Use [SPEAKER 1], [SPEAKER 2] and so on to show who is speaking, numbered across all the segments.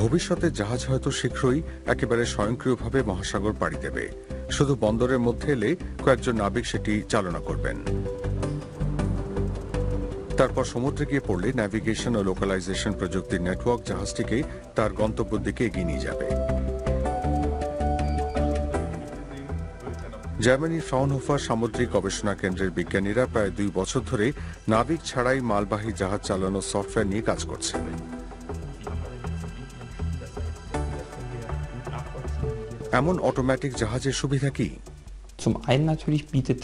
[SPEAKER 1] ভবিষ্যতে জাহাজ হয়তো শীঘ্রই একেবারে স্বয়ংক্রিয়ভাবে মহাসাগর পাড়ি দেবে। শুধু বন্দরের মধ্যে এলে কয়েকজন নাবিক সেটি চালনা করবেন। তারপর সমুদ্রে গিয়ে পড়লে ন্যাভিগেশন ও লোকালাইজেশন প্রযুক্তির নেটওয়ার্ক জাহাজটিকে তার গন্তব্যের দিকে এগিয়ে নিয়ে যাবে। জার্মানির ফ্রাউনহোফার সামুদ্রিক গবেষণা কেন্দ্রের বিজ্ঞানীরা প্রায় দুই বছর ধরে নাবিক ছাড়াই মালবাহী জাহাজ চালানোর সফটওয়্যার নিয়ে কাজ করছেন। এমন অটোমেটিক জাহাজের সুবিধা কি?
[SPEAKER 2] Zum einen natürlich bietet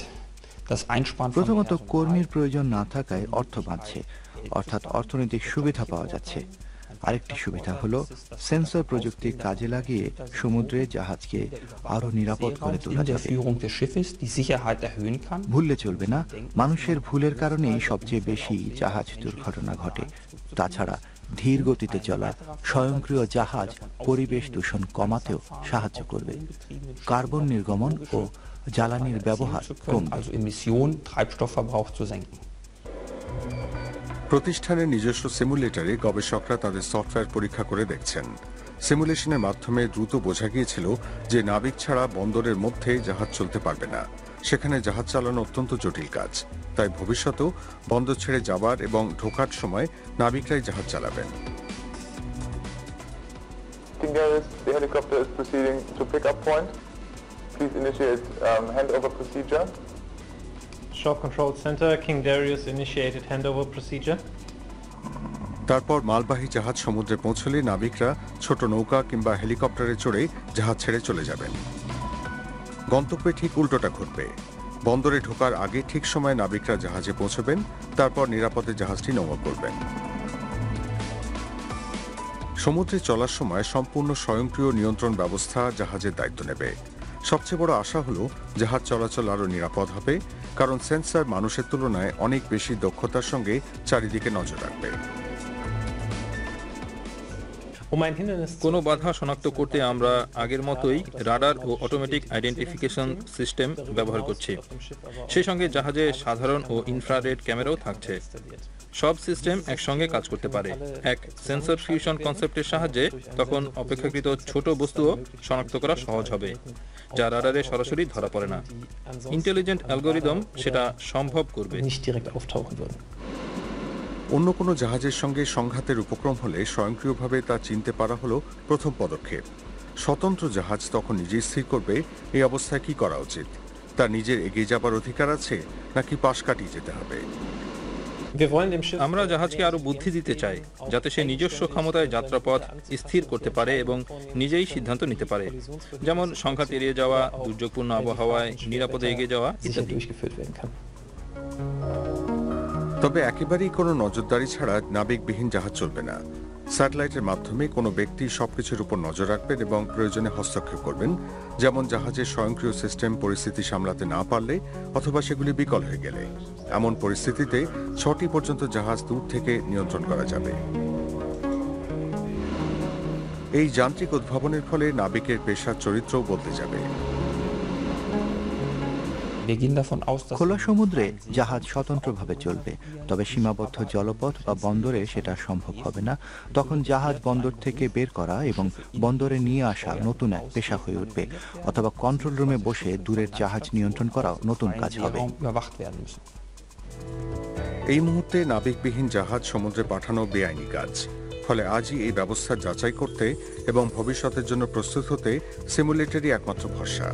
[SPEAKER 2] das Einsparen von
[SPEAKER 3] প্রথমত কর্মীর প্রয়োজন না থাকায় অর্থ বাঁচছে অর্থাৎ অর্থনৈতিক সুবিধা পাওয়া যাচ্ছে। আরেকটি সুবিধা হলো সেন্সর প্রযুক্তি কাজে লাগিয়ে সমুদ্রে জাহাজকে আরও নিরাপদ করে তোলা যাবে।
[SPEAKER 2] Führung des Schiffes die Sicherheit erhöhen kann.
[SPEAKER 3] ভুললে চলবে না। মানুষের ভুলের কারণেই সবচেয়ে বেশি জাহাজ দুর্ঘটনা ঘটে। তাছাড়া ধীর গতিতে চলা স্বয়ংক্রিয় জাহাজ পরিবেশ দূষণ কমাতেও সাহায্য করবে। কার্বন নির্গমন ও জ্বালানির ব্যবহার কমবে.
[SPEAKER 1] প্রতিষ্ঠানের নিজস্ব সিমুলেটরে গবেষকরা তাদের সফটওয়্যার পরীক্ষা করে দেখছেন। সিমুলেশনের মাধ্যমে দ্রুত বোঝা গিয়েছিল যে নাবিক ছাড়া বন্দরের মধ্যে জাহাজ চলতে পারবে না। সেখানে জাহাজ চালানো অত্যন্ত জটিল কাজ। তাই ভবিষ্যতেও বন্দর ছেড়ে যাবার এবং ঢোকার সময় নাবিকরাই জাহাজ চালাবেন। তারপর মালবাহী জাহাজ সমুদ্রে পৌঁছলে নাবিকরা ছোট নৌকা কিংবা হেলিকপ্টারে চড়ে জাহাজ ছেড়ে চলে যাবেন। গন্তব্যে ঠিক উল্টোটা ঘটবে। বন্দরে ঢোকার আগে ঠিক সময় নাবিকরা জাহাজে পৌঁছবেন, তারপর নিরাপদে জাহাজটি নোঙর করবেন। সমুদ্রে চলার সময় সম্পূর্ণ স্বয়ংক্রিয় নিয়ন্ত্রণ ব্যবস্থা জাহাজের দায়িত্ব নেবে। সবচেয়ে বড় আশা হলো, জাহাজ চলাচল আরও নিরাপদ হবে, কারণ সেন্সর মানুষের তুলনায় অনেক বেশি দক্ষতার সঙ্গে চারিদিকে নজর রাখবে।
[SPEAKER 4] কোনো বাধা শনাক্ত করতে আমরা আগের মতোই রাডার ও অটোমেটিক আইডেন্টিফিকেশন সিস্টেম ব্যবহার করছি। সেই সঙ্গে জাহাজে সাধারণ ও ইনফ্রারেড ক্যামেরাও থাকছে। সব সিস্টেম একসঙ্গে কাজ করতে পারে। এক সেন্সর ফিউশন কনসেপ্টের সাহায্যে তখন অপেক্ষাকৃত ছোট বস্তুও শনাক্ত করা সহজ হবে যা রাডারে সরাসরি ধরা পড়ে না। ইন্টেলিজেন্ট অ্যালগোরিদম সেটা সম্ভব করবে।
[SPEAKER 1] অন্য কোনো জাহাজের সঙ্গে সংঘাতের উপক্রম হলে স্বয়ংক্রিয়ভাবে তা চিনতে পারা হলো প্রথম পদক্ষেপ। স্বতন্ত্র জাহাজ তখন নিজেই স্থির করবে, এই অবস্থায় কি করা উচিত? তার নিজের এগিয়ে যাবার অধিকার আছে, নাকি পাশ কাটিয়ে যেতে হবে?
[SPEAKER 4] আমরা জাহাজকে আরও বুদ্ধি দিতে চাই, যাতে সে নিজস্ব ক্ষমতায় যাত্রাপথ স্থির করতে পারে এবং নিজেই সিদ্ধান্ত নিতে পারে। যেমন সংঘাত এড়িয়ে যাওয়া, দুর্যোগপূর্ণ আবহাওয়ায় নিরাপদে এগিয়ে যাওয়া ইত্যাদি.
[SPEAKER 1] তবে একেবারেই কোনো নজরদারি ছাড়া নাবিকবিহীন জাহাজ চলবে না। স্যাটেলাইটের মাধ্যমে কোনো ব্যক্তি সবকিছুর উপর নজর রাখবেন এবং প্রয়োজনে হস্তক্ষেপ করবেন, যেমন জাহাজের স্বয়ংক্রিয় সিস্টেম পরিস্থিতি সামলাতে না পারলে অথবা সেগুলি বিকল হয়ে গেলে। এমন পরিস্থিতিতে ছটি পর্যন্ত জাহাজ দূর থেকে নিয়ন্ত্রণ করা যাবে। এই যান্ত্রিক উদ্ভাবনের ফলে নাবিকের পেশার চরিত্রও বদলে যাবে।
[SPEAKER 3] খোলা সমুদ্রে জাহাজ স্বতন্ত্রভাবে চলবে তবে সীমাবদ্ধ জলপথ বা বন্দরে সেটা সম্ভব হবে না। তখন জাহাজ বন্দর থেকে বের করা এবং বন্দরে নিয়ে আসা নতুন এক পেশা হয়ে উঠবে অথবা কন্ট্রোল রুমে বসে দূরের জাহাজ নিয়ন্ত্রণ করাও নতুন কাজ হবে.
[SPEAKER 1] এই মুহূর্তে নাবিকবিহীন জাহাজ সমুদ্রে পাঠানো বেআইনি কাজ। ফলে আজই এই ব্যবস্থা যাচাই করতে এবং ভবিষ্যতের জন্য প্রস্তুত হতে সিমুলেটরই একমাত্র ভরসা।